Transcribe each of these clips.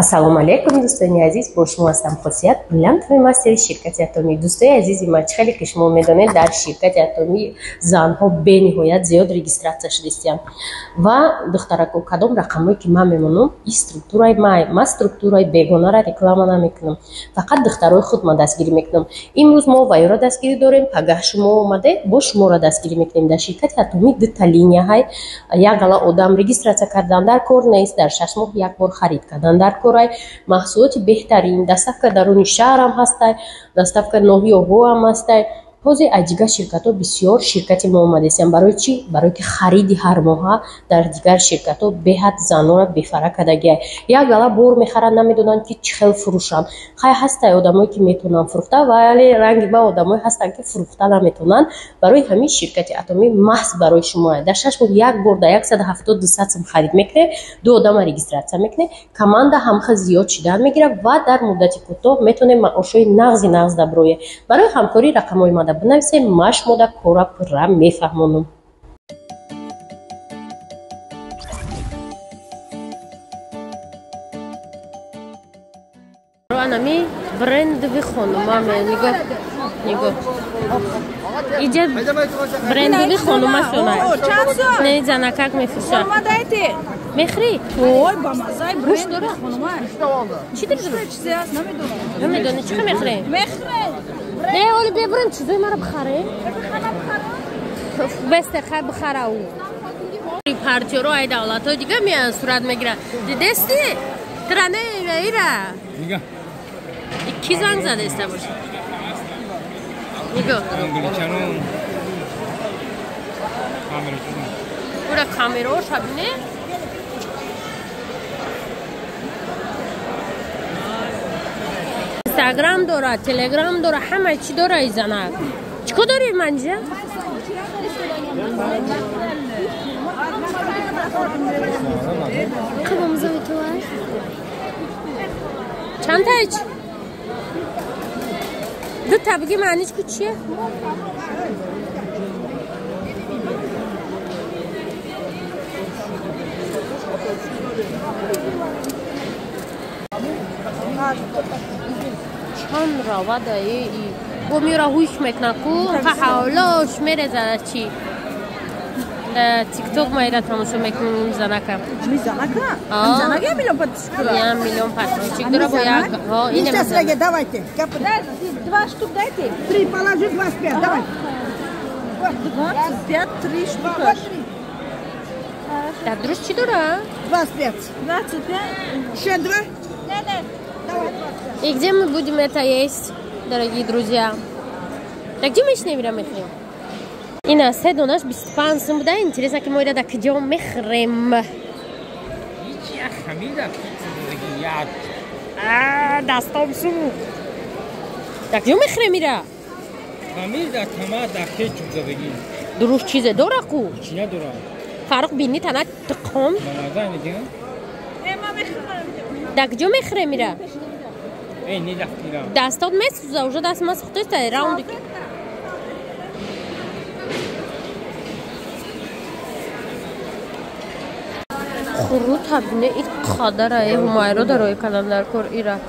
ассалому алайкум дӯстони азиз. Бо шумо ҳастам хосият буландҳои мастери ширкати атомӣ дӯстои азизи ман чӣ хеле ки шумо медонед дар ширкати атомӣ занҳо бениҳоят зиёд регистратсия шудастиянд ва духтарако кадом рақамҳое ки ман мемонам и структураи май ман структураи бегонаро реклама намекунам. Фақат духтарои худ ман дастгирӣ мекунам. Имрӯз мо вайёро дастгирӣ дорем. Пагаҳ шумо омадед бо шуморо дастгирӣ мекунем. Дар ширкати атомӣ дута линияҳай як ала одам регистратсия кардан дар кор нест дар шаш моҳ як бор харид кардан. Дар кор корай маҳсулоти беҳтарин. Доставка даруни шаҳрам ҳастай доставка ноҳиёҳоам ҳастай ҳозир аз дигар ширкатҳо бисёр ширкати мо омадастанд барои чӣ? Барое ки хариди ҳармоҳа дар дигар ширкатҳо беҳад занҳоро бефара кардагия як гала бор мехаранд намедонанд ки чӣ хел фурӯшанд. Хай ҳастай одамое ки метавонанд фурӯхта вале ранги ба одамое ҳастанд ки фурӯхта наметавонанд барои ҳамин ширкати атомӣ маҳз барои шумо дар шаш моҳ як бор дар яксаду ҳафтод дусад сум харид мекунед. Ду одама регистратсия мекунед. Команда ҳамха зиёд шидан мегирад ва дар муддати кӯтоҳ метавонед маошҳои нағзи нағз даброя барои ҳамкорӣ рақамҳои ман омада бинависем ман шумода кора пурра мефаҳмонам анами брендови хонумаме нигоҳ нигоҳ. Иҷа брендови хонумашона не занакак мефиша? Мехри гӯш дора чӣ намедони чӣ мехре не оли бебурем чизои маро бихаре бесте хай бихара ӯ партиёро ай давлатҳои дига меян сурат мегирад дидести тране ира ки занг задаста боша ура камерао шабине اینستاگرام داره تلگرام داره همه چی داره ای زنه چیکو داری منجه؟ قبام زوی تو چند تا ایچ؟ دو تبگی معنیش که چیه؟ Thank you. дорад ҳама чӣ дора изанак чӣ ко дори манҷа чандтач ду табги маънич ку чие чанд равада бо миёра ҳуш мекунаку ҳавлош мереза чи тикток майра тамошо мекунем занака я миллион подписчик дора бо як давайте два штук дайте три положи двадцать пять давай двадцать пять три штука так друз чӣ дора двадцать пять двадцать пять еще два И где мы будем это есть, дорогие друзья? Так где мы с ними мехрем? И на седу наш беспансом, да, интересно, как мы это так идем мехрем. А, дастом су. Так где мехрем ира? Хамида тамада кетчуп забеги. Дуруш чизе дора ку? Чи надора? Фаруқ бини тана тиқом. Мамаза мегин? Так где мехрем ира? Эй, не дафтира. Дастот месуза, уже даст мас хтоста раунд. хуру табине и қадара э ҳумайро дарои календар кор ира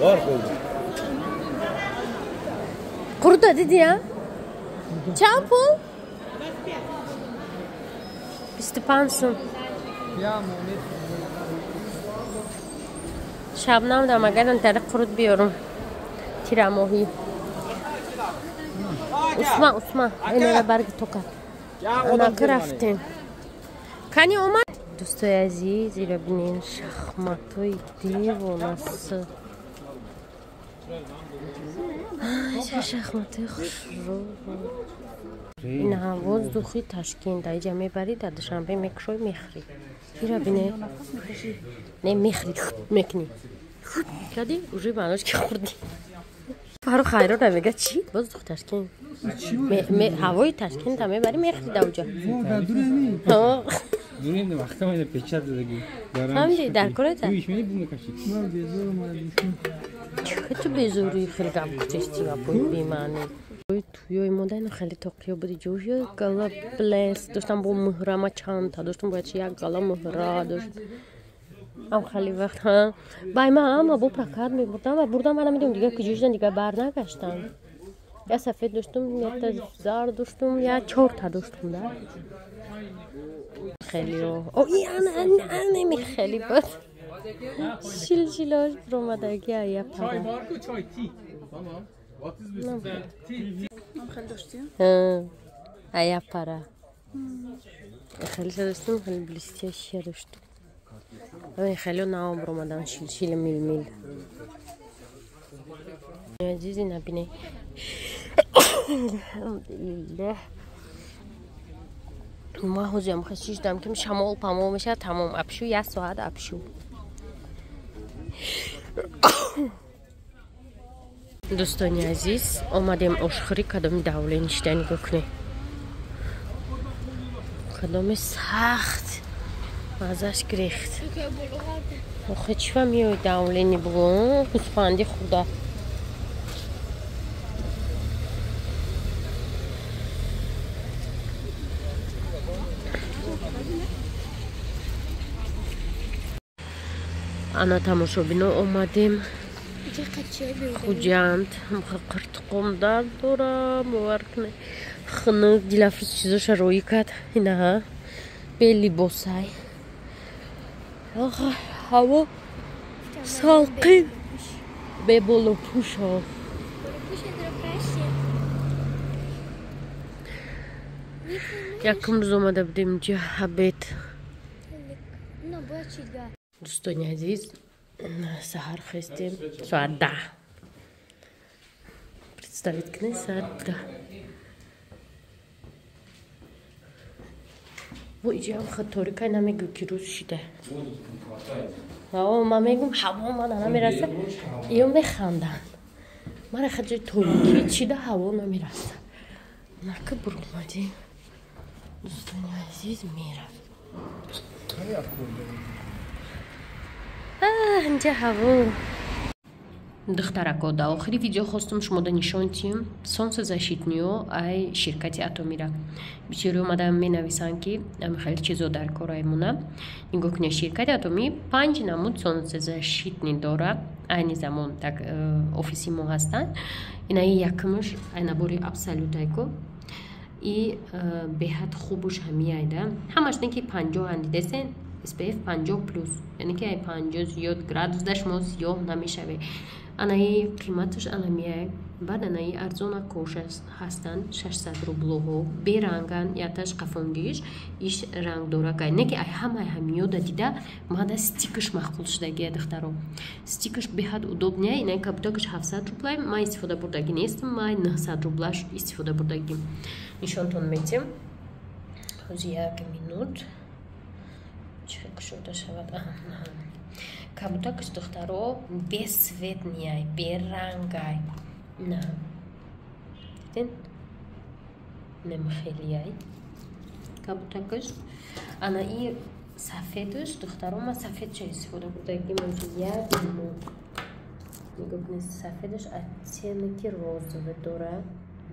бор хуру хуру дадидия чанд пул бисту панҷ сум шабнам дамагарам тари қурут биёрум. Тирамоҳӣ. Усма усма энера барги тока анака рафтем? Кани омад? Дӯстои азиз ира бинен шахматҳои девонас шахматҳои хушрӯ ин воздухи ташкент. Аиҷа мебарӣ дар душанбе мекушои мехрӣ ира бине не мехрӣ мекунӣ кади уже маънош ки хӯрдӣ фаро хайро намега чӣ воздухи ташкент ҳавои ташкента мебарӣ мехрӣ даоҷа дар корета ту безорӣ хел гап гуфтестӣ ва бои бемаъне туёи модаино хеле тоқиё буди ҷоё гала плес доштам бо муҳрама чанта доштам бояд як гала муҳра дошт. Ам хеле вақт ҳа. Бай ман ама бо прокат мебурдам. Ва бурдам мана медонам дигар куҷо шудан дигар барнагаштам. Я сафед доштум якта зар доштум я чорта доштум да. Хеле о. И ана анеми хеле бад. Шилшилош биромадаги ая пара აი აფარა. ხელი სადასთან ხელი ბლისტიაში არაშტო. აი ხელი ნაომბრომადან შილშილ მილმილ. ზიზი ნაბინე. ალჰამდულილlah. მაჰუზი ამ ხეშიშ დამქიმ შამოულ ფამომეშა თამომ აფშუ იასვად აფშუ. Дӯстони азиз омадем ошхӯрӣ кадоми давлени шида нигоҳ кунед кадоми сахт мазаш гирехт охе чива меои давлени бугу хусфанди худа ана тамошобино омадем хуҷанд қиртуқом дард дорам бовар кунед хунук дилафрӯз чизоша роӣ кард инаҳа белибосай ҳаво салқин. Беболопӯшо якум рӯз омада будем ҷа абед дӯстони азиз саҳар хестем соат да представит кунед соат да бо иҷам хаторикай намегӯ ки рӯз шида ман мегӯм ҳаво мана намераса ё механданд мара хаҷои торикӣ чида ҳаво намераса инҷа ҳаво духтарако дар охири видео хостум шумода нишон тием солнцезащитниҳо ай ширкати атомира. Бисёре омада менависанд ки хеле чизо дар кор мона. Нигоҳ кунед ширкати атомӣ панҷ намуд солнцезащитни дора айни замон так э, офиси мо ҳастанд. Инаи якумаш ай набори абсолютайко. И э, беҳад хубуш ҳамиайда ҳамаш не ки панҷоҳ спф панҷоҳ плюс. Яъне ки ай панҷоҳ зиёд градус да шумо сиёҳ намешаве. Анаи қиматаш анамияй баъд анаи арзона кош ҳастанд 600 рублоҳо беранган яташ қафонгиш иш рангдоракай не ки ай ҳамаи ҳамиёда дида мада стикаш махқул шудагия духтаро стикаш беҳад удобния инай кабутакаш 700 рублай ма истифода бурдагӣ нестам май 900 рублаш истифода бурдагӣ нишонтон метем ҳози як минут кушода шавад. Кабутакаш духтаро бесветнияй берангай на. Дидин немхелияй кабутакаш ана и сафедаш духтаро ма сафедша истифода нигоҳ кунед сафедаш оттенки розове дора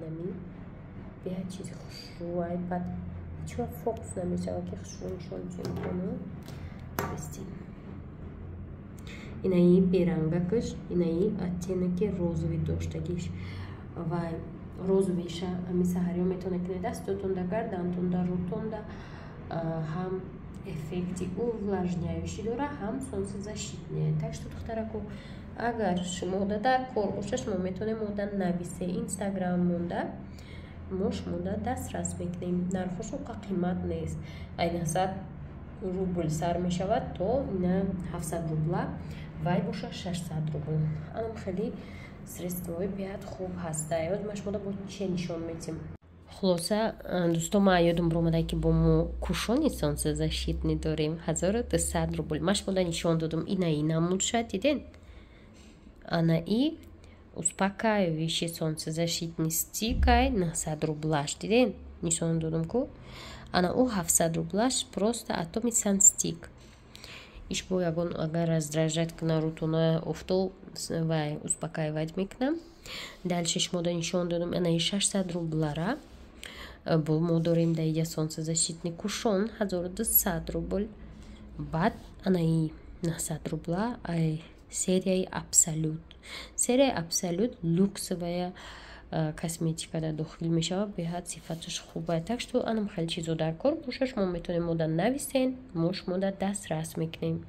нами беҳа чизи хушрӯай бад чива фокус намешава ки хушрӯ нишон чӣ мекунам истин инаи берангакаш инаи оттенаки розови доштагиш ва розовиша ами саҳариё метавонед кунед дастотонда гардантонда рӯтонда ҳам эффекти увлажняющий дора ҳам солнцезащитния так что духтараку агар шумода дар кор боша шумо метавонед мода нависе инстаграм монда мо шумода дастрас мекунем. Нархош оқа қимат нест. Айнасад рубл сар мешавад то ина ҳафтсад рубла вай боша 600 рубл. Анам хеле средствои беҳад хуб ҳаста ёд ма шумода бо че нишон метим хулоса дӯстон ма ёдам биромада ки бо мо кушони солнцезащитни дорем. 1200 рубл. Ма шумода нишон додам. Инаи намудша диден анаи успокаивающий солнцезащитни стикай 900 рублаш. Диден? Нишон додам ку? Ана у 700 рублаш просто атоми санстик иш бо ягон агар раздражать кунад рӯтона офтоб вай успокаивать мекунам. Дальше шумода нишон додам. Анаи 600 рублара. Бо мо дорем даида солнцезащитни кушон 1200 рубл. Баъд анаи 900 рубла ай серияи абсолют серияи абсолют люксовая косметикада дохил мешавад беҳад сифаташ хуб ай так что анам хеле чизо дар кор бошад шумо метавонед мода нависен мо шумода дастрас мекунем